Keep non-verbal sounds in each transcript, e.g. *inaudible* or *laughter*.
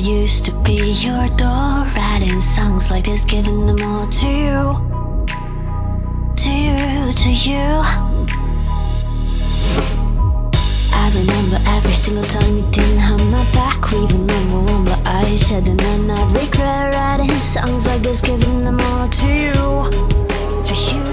used to be your door, writing songs like this, giving them all to you. To you, to you. I remember every single time you didn't have my back. We remember when my eyes shed, and then I regret writing songs like this, giving them all to you. To you.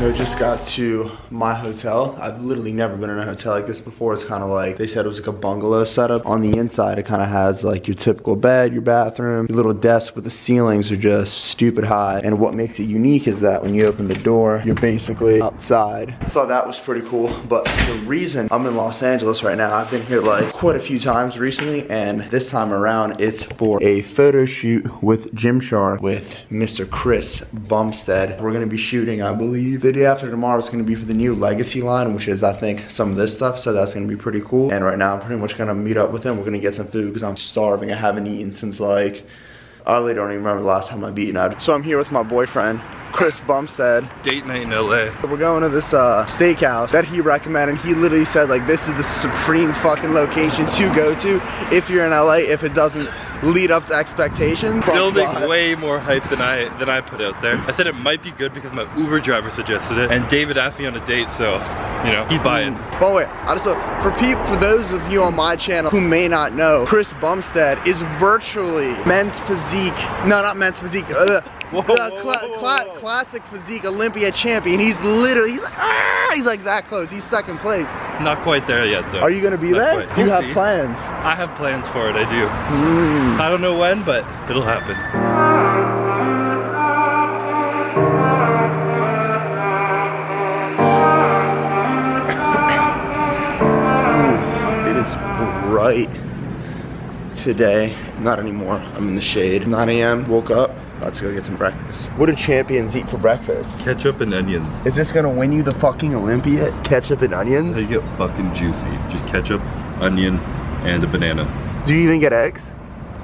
So I just got to my hotel. I've literally never been in a hotel like this before. It's kind of like, they said it was like a bungalow setup. On the inside, it kind of has like your typical bed, your bathroom, your little desk, but the ceilings are just stupid high. And what makes it unique is that when you open the door, you're basically outside. I thought that was pretty cool. But the reason I'm in Los Angeles right now, I've been here like quite a few times recently. And this time around, it's for a photo shoot with Gymshark with Mr. Chris Bumstead. We're gonna be shooting, I believe, the day after tomorrow is gonna be for the new Legacy line, which is, I think, some of this stuff. So that's gonna be pretty cool. And right now, I'm pretty much gonna meet up with him. We're gonna get some food because I'm starving. I haven't eaten since like, I really don't even remember the last time I've eaten out. So I'm here with my boyfriend, Chris Bumstead. Date night in LA. We're going to this uh, steakhouse that he recommended. He literally said like this is the supreme fucking location to go to if you're in LA if it doesn't lead up to expectations. Building way more hype than I than I put out there. I said it might be good because my Uber driver suggested it, and David asked me on a date, so you know he's buying. Oh wait, I just for people for those of you on my channel who may not know, Chris Bumstead is virtually men's physique. No, not men's physique. Uh, Whoa, the whoa, cla- whoa. classic physique Olympia champion. He's literally he's like, "Ah!" he's like that close. He's second place. Not quite there yet though. Are you gonna be Not there? quite. Do you We'll have see. plans? I have plans for it. I do. Mm. Hmm. I don't know when, but it'll happen. It is bright today. Not anymore. I'm in the shade. 9 a.m. Woke up. Let's go get some breakfast. What do champions eat for breakfast? Ketchup and onions. Is this gonna win you the fucking Olympia? Ketchup and onions? They get fucking juicy. Just ketchup, onion, and a banana. Do you even get eggs?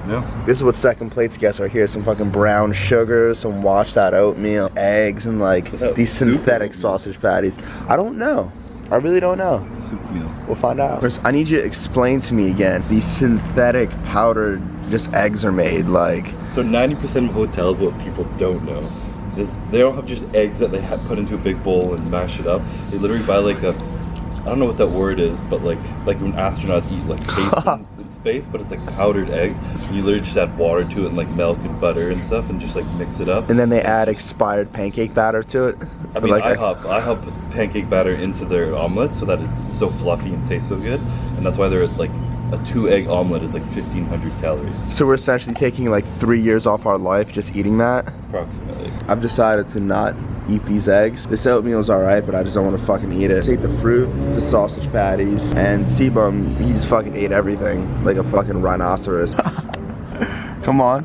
No. This is what second place gets right here. Some fucking brown sugar, some washed out oatmeal, eggs, and like these synthetic sausage patties. I don't know. I really don't know. Soup meal. We'll find out. Chris, I need you to explain to me again. These synthetic powdered just eggs are made like So 90% of hotels, what people don't know, is they don't have just eggs that they have put into a big bowl and mash it up. They literally buy like a, I don't know what that word is, but like like when astronauts eat like *laughs* space in, in space, but it's like powdered egg. You literally just add water to it and like milk and butter and stuff, and just like mix it up. and then they add expired pancake batter to it. I mean, like a- IHOP, IHOP put pancake batter into their omelets so that it's so fluffy and tastes so good, and that's why they're like a two egg omelet is like 1500 calories so we're essentially taking like three years off our life just eating that. approximately. I've decided to not eat these eggs. This oatmeal oatmeal's alright, but I just don't want to fucking eat it. Just ate the fruit, the sausage patties, and CBum, he just fucking ate everything like a fucking rhinoceros. *laughs* Come on.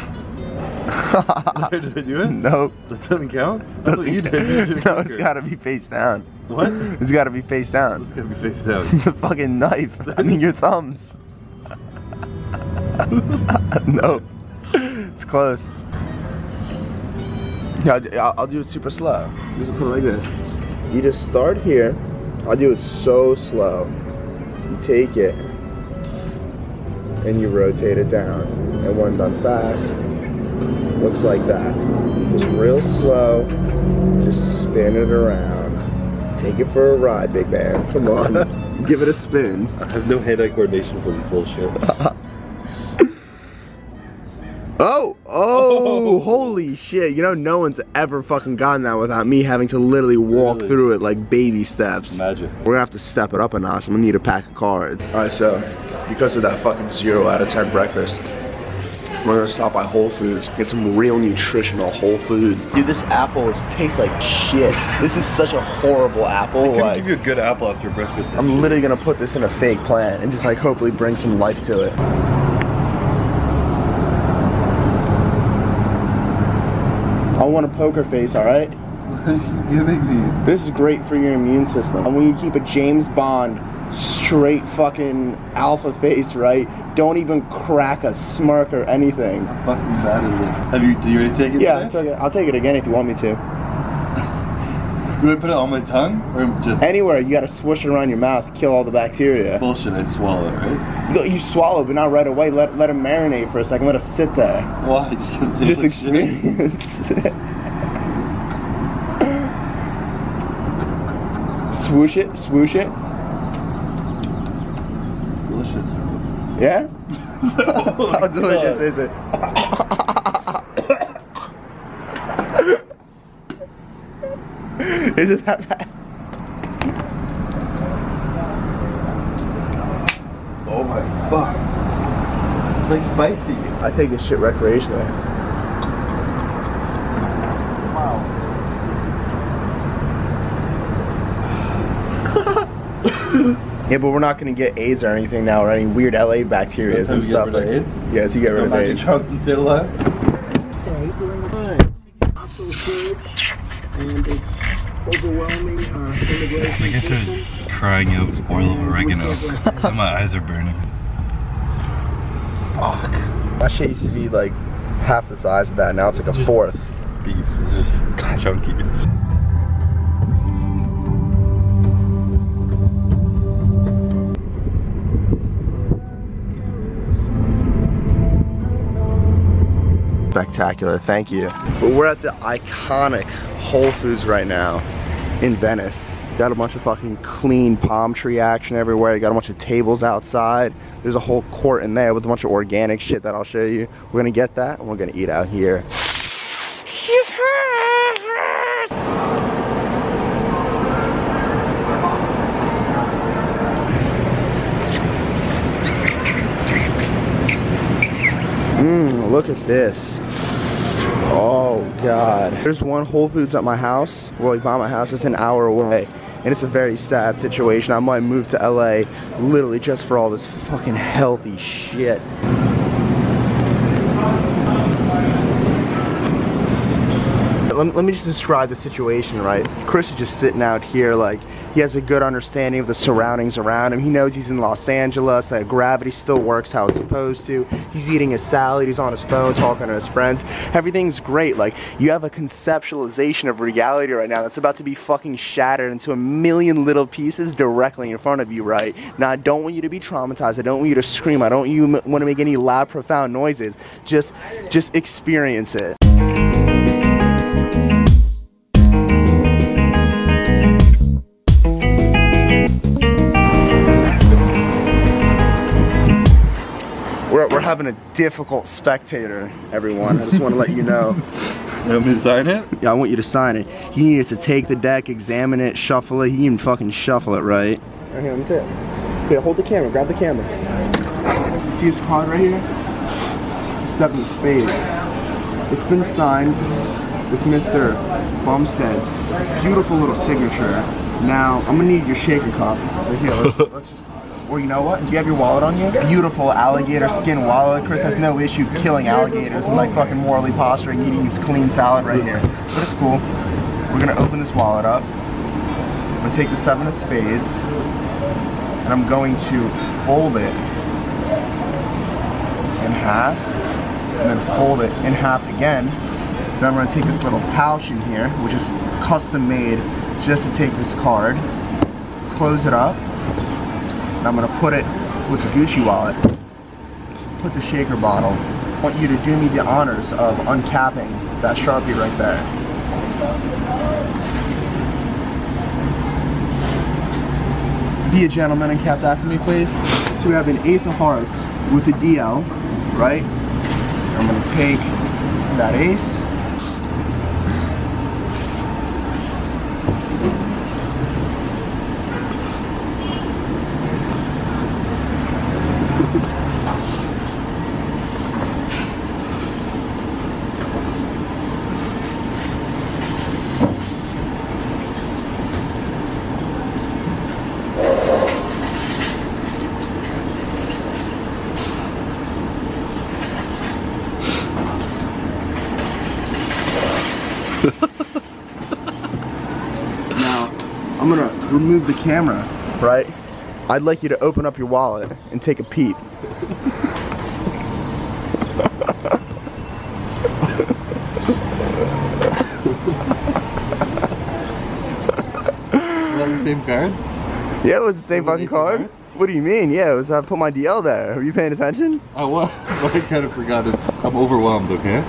*laughs* Did I do it? Nope. That doesn't count? That's what Doesn't you did. You did *laughs* no, it's gotta be face down. What? It's gotta be face down. It's gotta be face down. *laughs* the fucking knife. I mean your thumbs. *laughs* no. It's close. Yeah, I'll, do- I'll, I'll do it super slow. You Just put it like this. You just start here. I'll do it so slow. You take it and you rotate it down. And when done fast, looks like that. Just real slow. Just spin it around. Take it for a ride, big man. Come on. *laughs* Give it a spin. I have no hand-eye coordination for this bullshit. *laughs* Oh, oh, Oh. holy shit. You know, no one's ever fucking gotten that without me having to literally walk Really? through it like baby steps. Magic. We're gonna have to step it up a notch. I'm gonna need a pack of cards. Alright, so because of that fucking zero out of 10 breakfast, we're gonna stop by Whole Foods, get some real nutritional whole food. Dude, this apple is, tastes like shit. This is such a horrible apple. Couldn't Like, give you a good apple after breakfast. I'm literally gonna put this in a fake plant and just like hopefully bring some life to it. I want a poker face, alright? What *laughs* are you giving me. This is great for your immune system. And when you keep a James Bond straight fucking alpha face, right? Don't even crack a smirk or anything. Fucking bad is it? Have you? Do you already take it? Yeah, today? I'll take it, I'll take it again if you want me to. *laughs* Do I put it on my tongue or just Anywhere, you gotta swoosh it around your mouth, kill all the bacteria. bullshit? I swallow it, right? No, You swallow, but not right away. Let let it marinate for a second. Let it sit there. Why? *laughs* Just, 'cause it tastes Just like experience. *laughs* swoosh it, swoosh it. Delicious. Yeah. *laughs* Oh How delicious God. is it? is it that bad? Oh my fuck. It's like spicy. I take this shit recreationally. Wow. *laughs* Yeah, but we're not gonna get AIDS or anything now, or any weird LA bacteria That's how and get stuff rid of like. AIDS? Yes, you get rid of back to AIDS. Johnson stayed alive. Also huge, and it's overwhelming uh, immigration system. crying out with oil of oregano. *laughs* My eyes are burning. Fuck. My shit used to be like half the size of that. Now it's like a fourth. Beef is just chunky. Spectacular. Thank you. But we're at the iconic Whole Foods right now in Venice. Got a bunch of fucking clean palm tree action everywhere. You got a bunch of tables outside. There's a whole court in there with a bunch of organic shit that I'll show you. We're gonna get that and we're gonna eat out here. Mmm, look at this. Oh god. There's one Whole Foods at my house. Well, like by my house, it's an hour away. And it's a very sad situation. I might move to LA literally just for all this fucking healthy shit. Let, let me just describe the situation, right? Chris is just sitting out here, like, he has a good understanding of the surroundings around him. He knows he's in Los Angeles, that gravity still works how it's supposed to. He's eating his salad, he's on his phone talking to his friends. Everything's great. Like, you have a conceptualization of reality right now that's about to be fucking shattered into a million little pieces directly in front of you, right? Now, I don't want you to be traumatized. I don't want you to scream. I don't want you want to make any loud, profound noises. Just, just experience it. Having a difficult spectator, everyone. I just want to let you know. You want me to sign it? Yeah, I want you to sign it. He needed to take the deck, examine it, shuffle it. He can even fucking shuffle it, right? Right here, let me see it. Here, hold the camera. Grab the camera. You see his card right here? It's a seven of spades. It's been signed with Mr. Bumstead's beautiful little signature. Now, I'm gonna need your shaker cup. So here, let's, *laughs* let's just. Or you know what? Do you have your wallet on you? Beautiful alligator skin wallet. Chris has no issue killing alligators and like fucking morally posturing eating his clean salad right here. But it's cool. We're gonna open this wallet up. I'm gonna take the seven of spades and I'm going to fold it in half and then fold it in half again. Then I'm gonna take this little pouch in here, which is custom made just to take this card, close it up, and I'm gonna put it, with a Gucci wallet, put the shaker bottle. I want you to do me the honors of uncapping that Sharpie right there. Be a gentleman and cap that for me, please. So we have an ace of hearts with a DL, right? I'm gonna take that ace. Now, I'm gonna remove the camera, right? I'd like you to open up your wallet and take a peek. same card? Yeah, it was the same fucking card? What do you mean? Yeah, it was. I put my DL there. Are you paying attention? I was. *laughs* I kind of forgot it. I'm overwhelmed. Okay.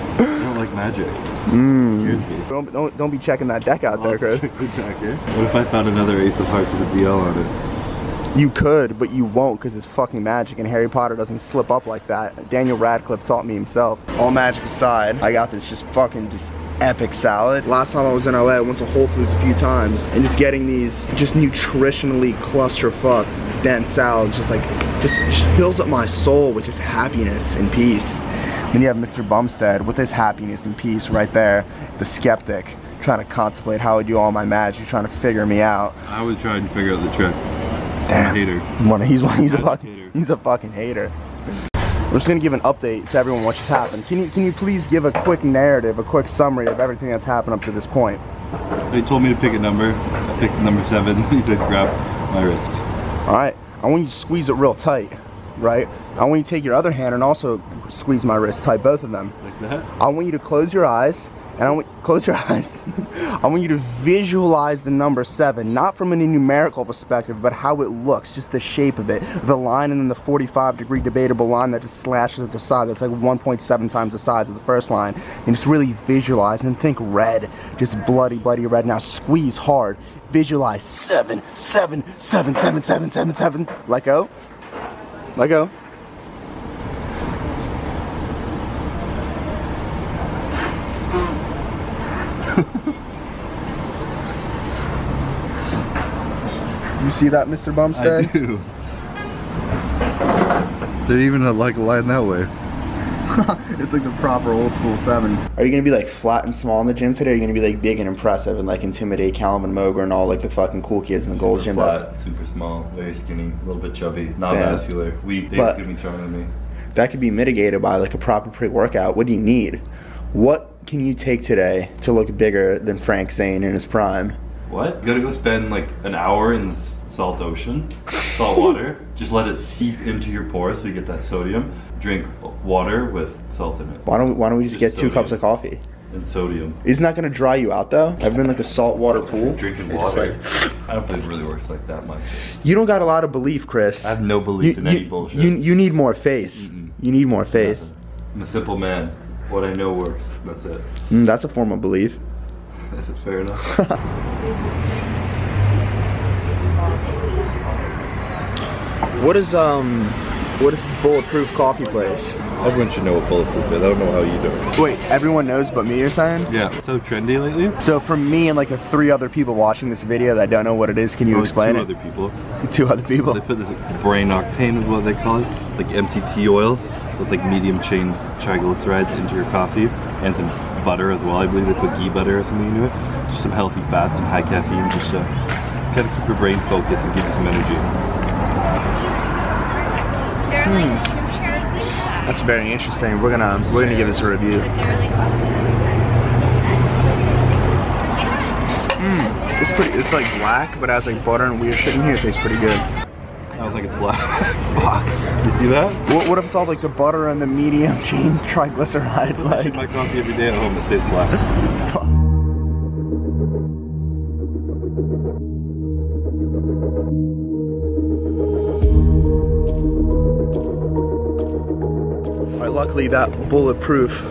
Don't like magic. Mm. Don't, don't don't be checking that deck out there, Chris. Check the deck, eh? What if I found another Ace of Hearts with a DL on it? You could, but you won't because it's fucking magic and Harry Potter doesn't slip up like that. Daniel Radcliffe taught me himself. All magic aside, I got this just fucking just epic salad. Last time I was in LA, I went to Whole Foods a few times and just getting these just nutritionally clusterfuck dense salads just like just, just fills up my soul with just happiness and peace. Then you have Mr. Bumstead with his happiness and peace right there, the skeptic, trying to contemplate how I do all my magic, trying to figure me out. I was trying to figure out the trick. Damn. Hater. One, he's one, he's a fucking hater. he's a fucking hater. We're just gonna give an update to everyone what just happened. Can you can you please give a quick narrative, a quick summary of everything that's happened up to this point? They told me to pick a number. I picked number seven. *laughs* He said grab my wrist. All right, I want you to squeeze it real tight, right? I want you to take your other hand and also squeeze my wrist tight, both of them. Like that? I want you to close your eyes, and I want close your *laughs* eyes. I want you to visualize the number seven, not from a numerical perspective, but how it looks, just the shape of it, the line, and then the 45 degree debatable line that just slashes at the side. That's like 1.7 times the size of the first line, and just really visualize and think red, just bloody, bloody red. Now squeeze hard. Visualize seven, seven, seven, seven, seven, seven, seven. Let go. Let go. *laughs* You see that, Mr. Bumstead? I do. Did even uh, like a line that way? *laughs* it's like the proper old school seven. Are you gonna be like flat and small in the gym today? Or are you gonna be like big and impressive and like intimidate Calum von Moger and all like the fucking cool kids in the Gold's Gym? Flat, super small, very skinny, a little bit chubby, not Damn. vascular. Weak. Dave's But- gonna be stronger than me. That could be mitigated by like a proper pre-workout. What do you need? What can you take today to look bigger than Frank Zane in his prime? What? You gotta go spend like an hour in the salt ocean, salt water. *laughs* Just let it seep into your pores so you get that sodium. Drink water with salt in it. Why don't Why don't we just, Just get two cups of coffee? And sodium. Isn't that gonna dry you out though? I've been like a saltwater pool. Drinking water. like- I don't think it really works like that much. you don't got a lot of belief, Chris. I have no belief you, in any you, bullshit. You, you need more faith. Mm-mm. You need more faith. I'm a simple man. What I know works. That's it. Mm, that's a form of belief. *laughs* Fair enough. *laughs* What is um, what is this bulletproof coffee place? Everyone should know what bulletproof is. I don't know how you do it. Wait, everyone knows but me, you're saying? Yeah. So trendy lately? So for me and like the three other people watching this video that don't know what it is, can you Oh, explain two it? other people. *laughs* Two other people. They put this like, brain octane is what they call it, like MCT oils with like medium chain triglycerides into your coffee and some butter as well. I believe they put ghee butter or something into it. Just some healthy fats and high caffeine, just to kind of keep your brain focused and give you some energy. They're like two chairs like that. That's very interesting. We're gonna we're gonna give this a review. But It's pretty. It's like black, but has like butter and weird shit in here. It tastes pretty good. I don't think it's black. *laughs* Fuck. you see that? What, what if it's all like the butter and the medium *laughs* chain triglycerides? I Like, my coffee every day at home. It stays black. Luckily that bulletproof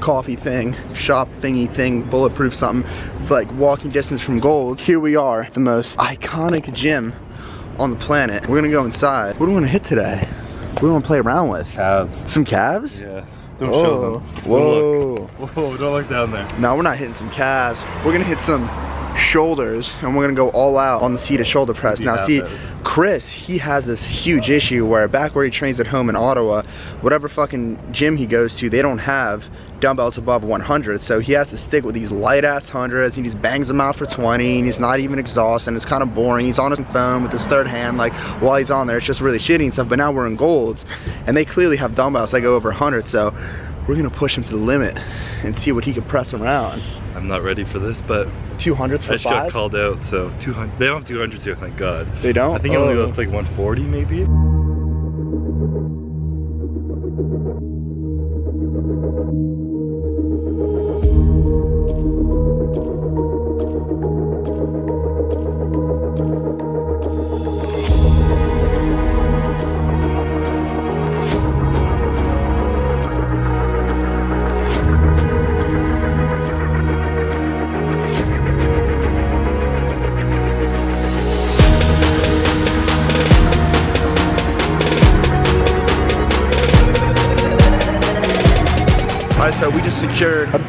coffee thing, shop thingy thing, bulletproof something, it's like walking distance from gold. Here we are, the most iconic gym on the planet. We're gonna go inside. What do we wanna hit today? What do we wanna play around with? Calves. Some calves? Yeah. Don't show them. Whoa. Don't look. *laughs* Whoa, don't look down there. No, we're not hitting some calves. We're gonna hit some shoulders and we're gonna go all out on the seated shoulder press. Now see. Chris, he has this huge issue where back where he trains at home in Ottawa, whatever fucking gym he goes to, they don't have dumbbells above 100. So he has to stick with these light ass hundreds. He just bangs them out for 20 and he's not even exhausted. And it's kind of boring. He's on his phone with his third hand, like while he's on there, it's just really shitty and stuff. But now we're in golds and they clearly have dumbbells that go over 100. So we're gonna push him to the limit and see what he can press around. I'm not ready for this, but 200s I for just got called out, so 200. They don't have 200s here, thank God. They don't? I think it only Oh. goes to like 140 maybe.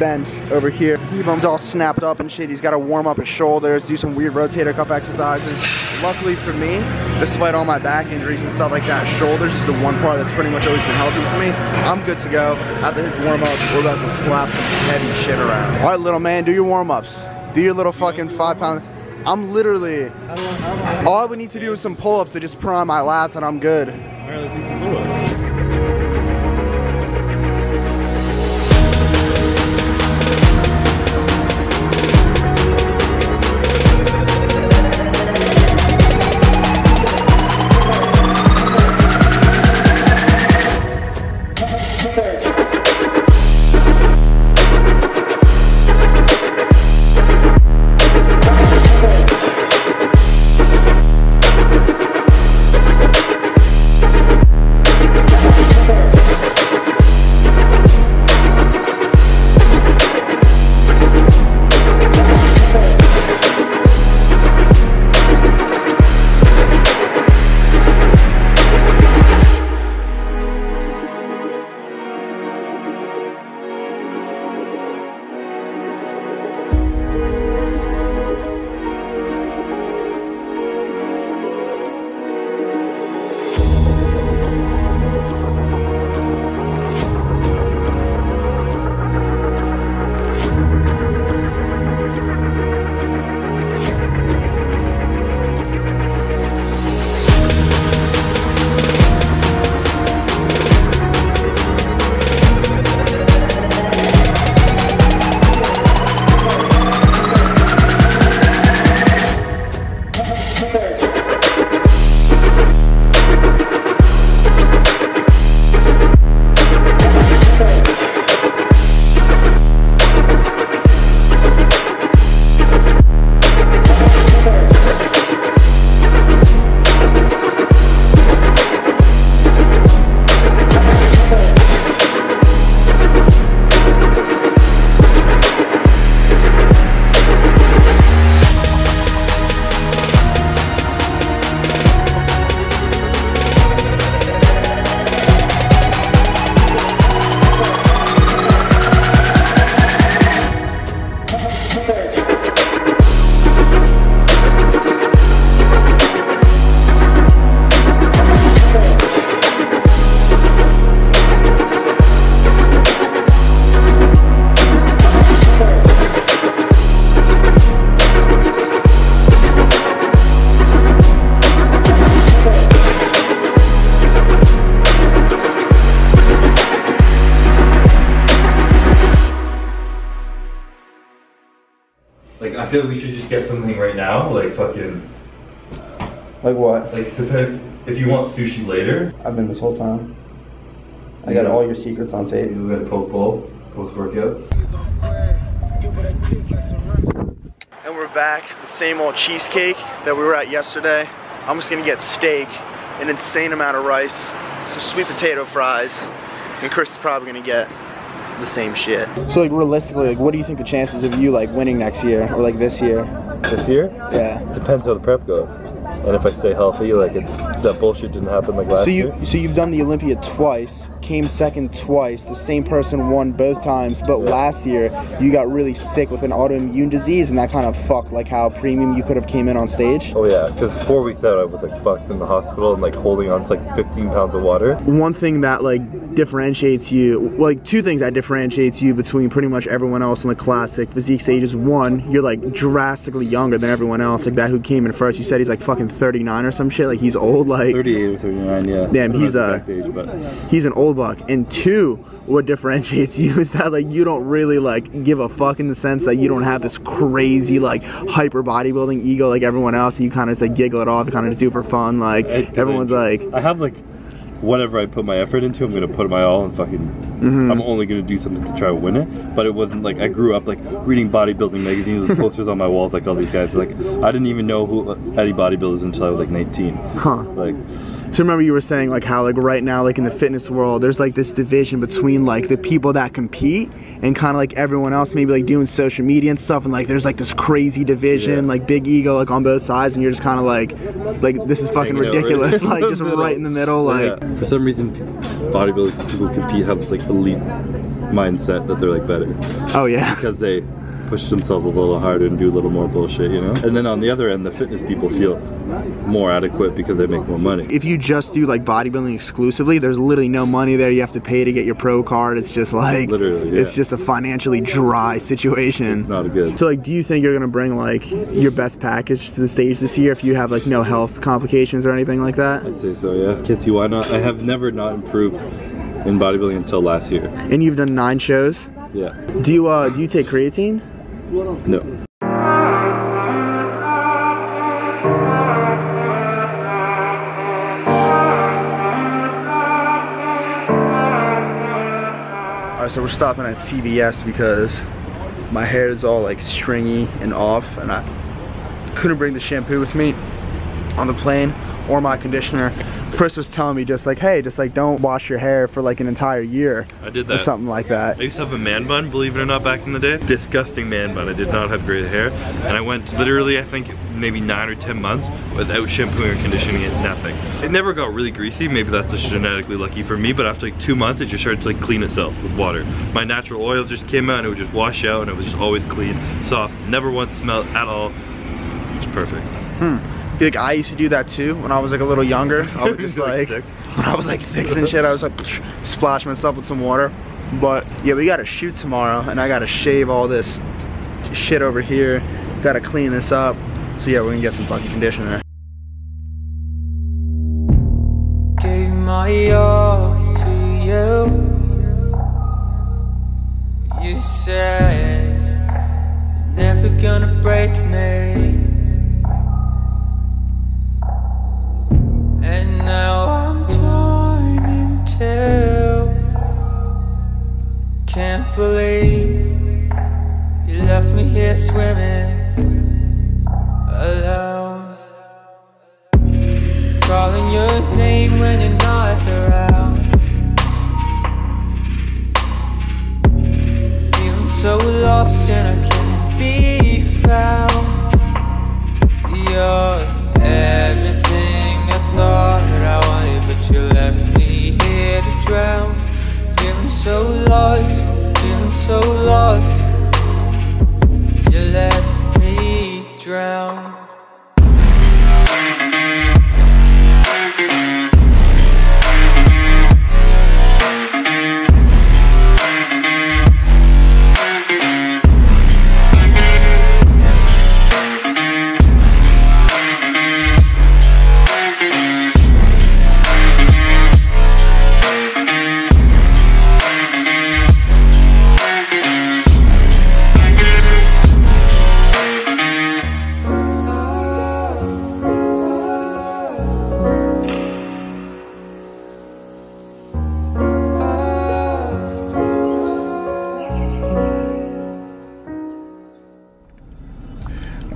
Bench over here. CBum's all snapped up and shit. He's got to warm up his shoulders, do some weird rotator cuff exercises. Luckily for me, despite all my back injuries and stuff like that, shoulders is the one part that's pretty much always been healthy for me. I'm good to go. After his warm up, we're about to slap some heavy shit around. Alright, little man, do your warm ups. Do your little fucking five pound. I'm literally. All we need to do is some pull ups to just prime my lats and I'm good. Like feel like we should just get something right now, like fucking Like what? like depend if you want sushi later, I've been this whole time. I got all your secrets on tape. you get a poke bowl, post workout. And we're back, the same old cheesecake that we were at yesterday. I'm just gonna get steak, an insane amount of rice, some sweet potato fries, and Chris is probably gonna get the same shit. So like realistically, like what do you think the chances of you like winning next year or like this year? This year? Yeah. Depends how the prep goes. And if I stay healthy, like it, that bullshit didn't happen like last So you year. so you've done the Olympia twice, came second twice. The same person won both times, but last year you got really sick with an autoimmune disease, and that kind of fucked like how premium you could have came in on stage. Oh yeah, because four weeks out I was like fucked in the hospital and like holding on to like 15 pounds of water. One thing that like differentiates you, like two things that differentiates you between pretty much everyone else in the classic physique stages. One, you're like drastically younger than everyone else. Like that who came in first, you said he's like fucking 39 or some shit. Like he's old. Like 38 or 39, yeah. Damn, I don't know he's, uh, age, but he's an old buck. And two, what differentiates *laughs* you is that like you don't really like give a fuck in the sense that you don't have this crazy like hyper bodybuilding ego like everyone else. You kind of just like giggle it off, kind of just do for fun. Like I- everyone's I, like, I have like whatever I put my effort into, I'm gonna put my all and fucking. Mm-hmm. I'm only gonna do something to try to win it. But it wasn't like I grew up like reading bodybuilding magazines with *laughs* posters on my walls like all these guys. Like I didn't even know who any bodybuilders until I was like 19. huh. Like So remember you were saying like how like right now like in the fitness world there's like this division between like the people that compete and kind of like everyone else maybe like doing social media and stuff and like there's like this crazy division Yeah. like big ego like on both sides and you're just kind of like like this is fucking Hanging ridiculous *laughs* like just right in the middle like yeah. for some reason, bodybuilders people who compete have this like elite mindset that they're like better Oh yeah. because they push themselves a little harder and do a little more bullshit, you know? And then on the other end, the fitness people feel more adequate because they make more money. If you just do like bodybuilding exclusively, there's literally no money there. You have to pay to get your pro card. It's just like Literally, yeah. it's just a financially dry situation. Not a good. So like, do you think you're gonna bring like your best package to the stage this year if you have like no health complications or anything like that? I'd say so, yeah. Can't see why not. I have never not improved in bodybuilding until last year. And you've done nine shows. Yeah. Do you uh do you take creatine? No. All right, so we're stopping at CVS because my hair is all like stringy and off, and I couldn't bring the shampoo with me on the plane or my conditioner. Chris was telling me just like, hey, just like don't wash your hair for like an entire year I did that. or something like that. I used to have a man bun, believe it or not, back in the day. Disgusting man bun. I did not have great hair. And I went literally, I think, maybe nine or 10 months without shampooing or conditioning it, nothing. It never got really greasy. Maybe that's just genetically lucky for me, but after like two months, it just started to like clean itself with water. My natural oil just came out and it would just wash out and it was just always clean, soft, never once smelled at all. It's perfect. I feel like I used to do that too when I was like a little younger. *laughs* I was *laughs* just like, Six. when I was like six and shit, I was like splash myself with some water. But yeah, we gotta shoot tomorrow and I gotta shave all this shit over here. Gotta clean this up. So yeah, we're gonna get some fucking conditioner. Gave my all to you. You said never gonna break me. Can't believe you left me here swimming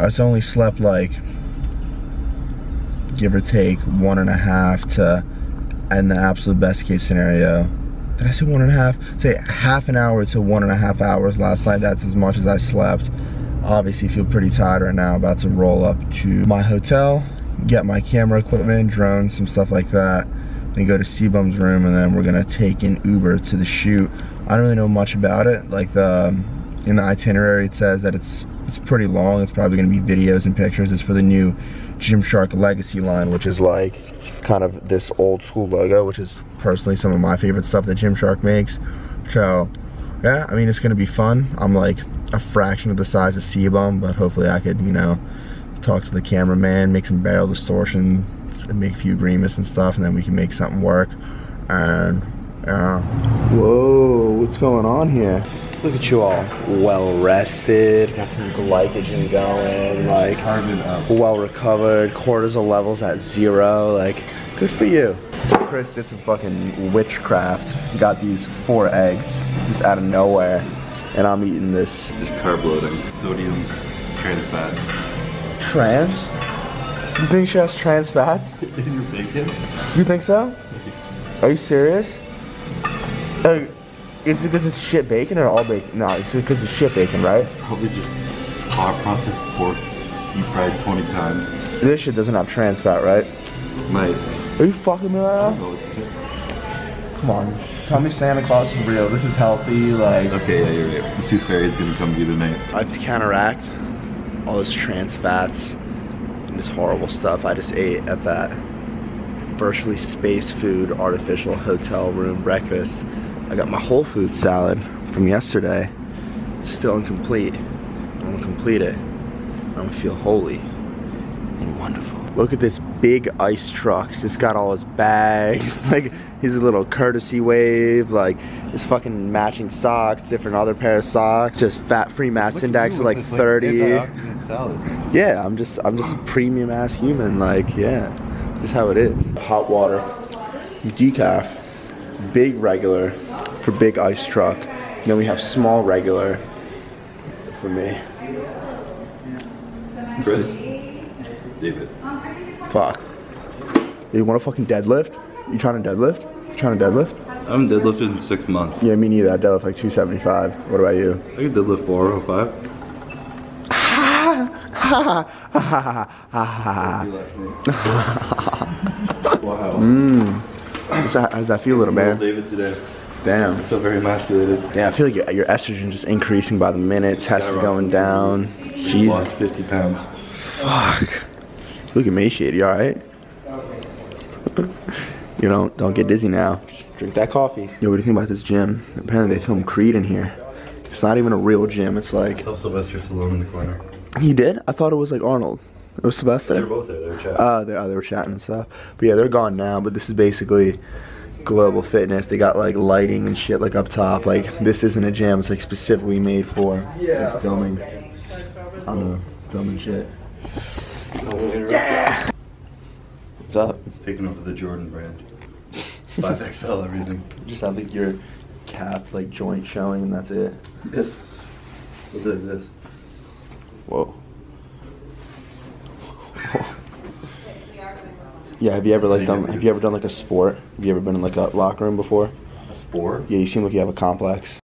I only slept like give or take one and a half to and the absolute best case scenario. Did I say one and a half? Say half an hour to one and a half hours last night. That's as much as I slept. Obviously feel pretty tired right now. About to roll up to my hotel, get my camera equipment, drones, some stuff like that. Then go to CBum's room and then we're gonna take an Uber to the shoot. I don't really know much about it. Like the um, in the itinerary it says that it's it's pretty long. It's probably gonna be videos and pictures. It's for the new Gymshark Legacy line, which is like kind of this old school logo, which is personally some of my favorite stuff that Gymshark makes. So yeah, I mean it's gonna be fun. I'm like a fraction of the size of CBum, but hopefully I could, you know, talk to the cameraman, make some barrel distortion, make a few agreements and stuff, and then we can make something work. And yeah. Whoa, what's going on here? Look at you all well rested, got some glycogen going, like Carbon well recovered, cortisol levels at zero, like good for you. Chris did some fucking witchcraft. Got these four eggs just out of nowhere, and I'm eating this Just carb loading. Sodium, trans fats. trans. You think she has trans fats? *laughs* In your bacon? You think so? *laughs* Are you serious? Uh, is it because it's shit bacon or all bacon? No, it's because it's shit bacon, right? Probably just hot processed pork, deep fried 20 times. This shit doesn't have trans fat, right? Might. Are you fucking me right now? don't know. It's Come on. Tell me Santa Claus is real. This is healthy. Like, Okay, yeah, you're right. The tooth fairy is gonna come to you tonight. Uh, to counteract all this trans fats and this horrible stuff I just ate at that virtually space food artificial hotel room breakfast. I got my whole food salad from yesterday, still incomplete. I'm gonna complete it. I'm gonna feel holy and wonderful. Look at this big ice truck. Just got all his bags, *laughs* like his little courtesy wave, like his fucking matching socks, different other pair of socks, just fat-free mass index of like 30. Yeah, I'm just I'm just a premium ass human. Like, yeah, just how it is. Hot water, decaf, big regular for big ice truck. Then we have small regular for me. Chris, David. Fuck. You want to fucking deadlift? You trying to deadlift? You trying to deadlift? I haven't deadlifted in six months. Yeah, me neither. I deadlift like 275. What about you? I can deadlift 405. *laughs* wow. Mm. How's that, how's that feel, little man? David today. Damn. I feel very emasculated. Yeah, I feel like your, your estrogen just increasing by the minute. Test is going down. Jesus. Lost 50 pounds. Fuck. You look emaciated. You alright? *laughs* you don't don't get dizzy now. Just drink that coffee. Yo, what do you think about this gym? Apparently they filmed Creed in here. It's not even a real gym. It's like Self Sylvester Stallone in the corner. he did. I thought it was like Arnold. It was Sylvester. They were both there. They were chatting. Uh, they, oh, they were chatting and stuff. But yeah, they're gone now. But this is basically global fitness. They got like lighting and shit like up top. Like this isn't a gym. It's like specifically made for like, filming. I don't know, filming shit. yeah. What's up? Taking over the Jordan brand. 5XL everything. Just have like your cap like joint showing and that's it. This. Look at this. Whoa. *laughs* yeah, have you ever like done have you ever done like a sport? Have you ever been in like a locker room before? A spore. Yeah, you seem like you have a complex.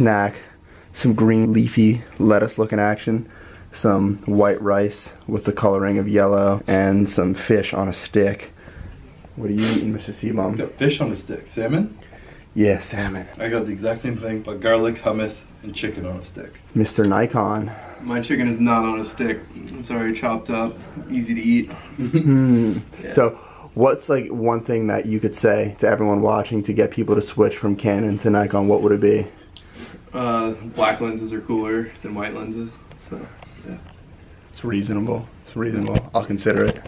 Snack, some green leafy lettuce looking action, some white rice with the coloring of yellow, and some fish on a stick. What are you eating, Mr. I CBum? got fish on a stick. Salmon. Yeah, salmon. I got the exact same thing, but garlic, hummus, and chicken on a stick. Mr. Nikon. My chicken is not on a stick. It's already chopped up, easy to eat. *laughs* Hmm. So, what's like one thing that you could say to everyone watching to get people to switch from Canon to Nikon? What would it be? Uh, black lenses are cooler than white lenses. So yeah. It's reasonable. It's reasonable. I'll consider it.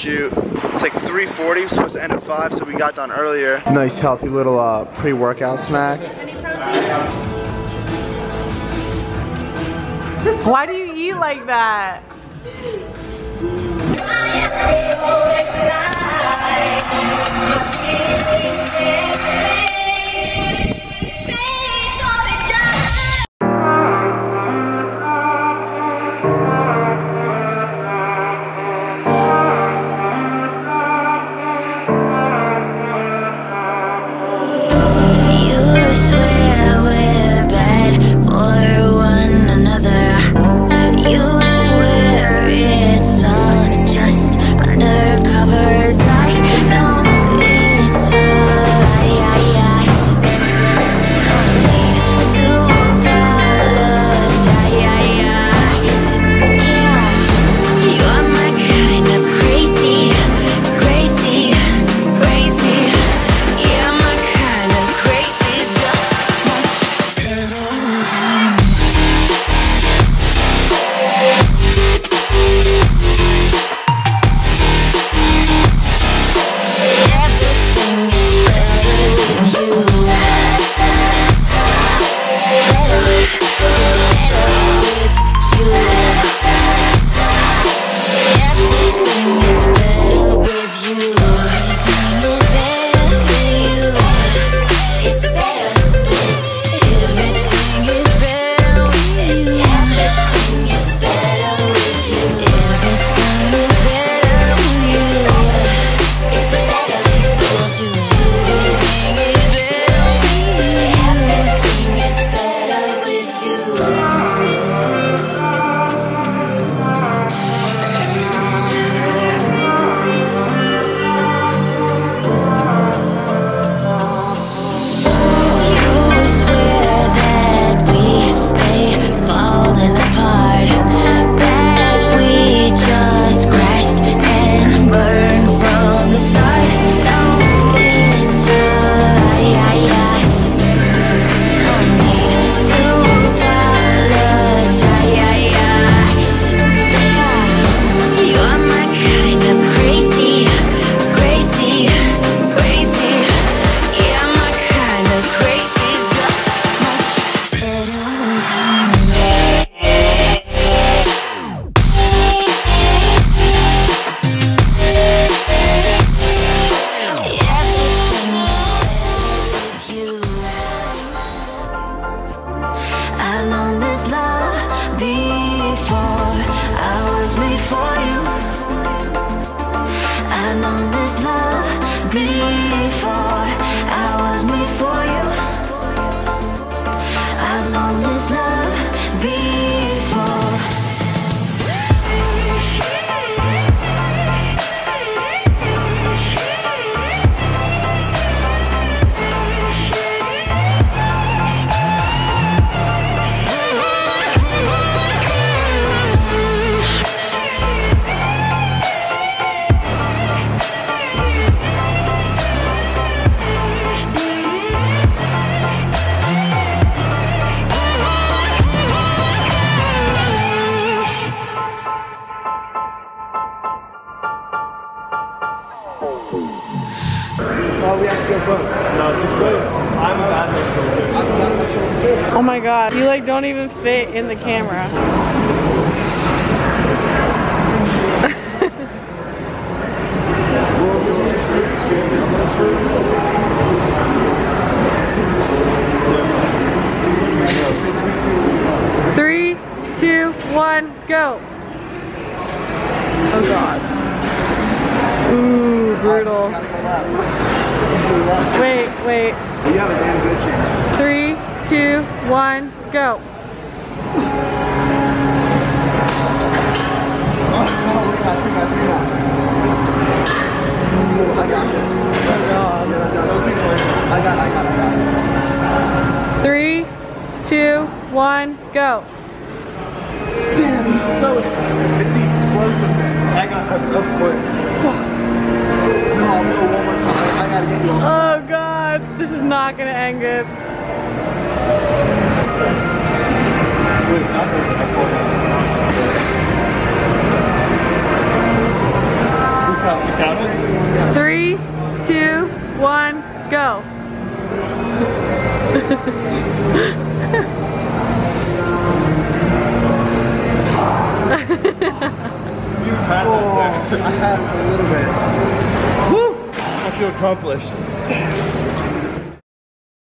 shoot. It's like 3.40, supposed to end at 5, so we got done earlier. Nice healthy little uh, pre-workout snack. Why do you eat like that? don't even fit in the camera. *laughs* Three, two, one, go. Oh God. Ooh, brutal. Wait, wait. You have a damn good chance. Three, two, one, go. Three, two, one, go. Damn, he's so. It's the explosiveness. I got up, up quick. No, I'll go one more time. I gotta get you. Oh god, this is not gonna end good. Three, two, one, go. you had oh, that there. I had a little bit. Woo! I feel accomplished. Damn.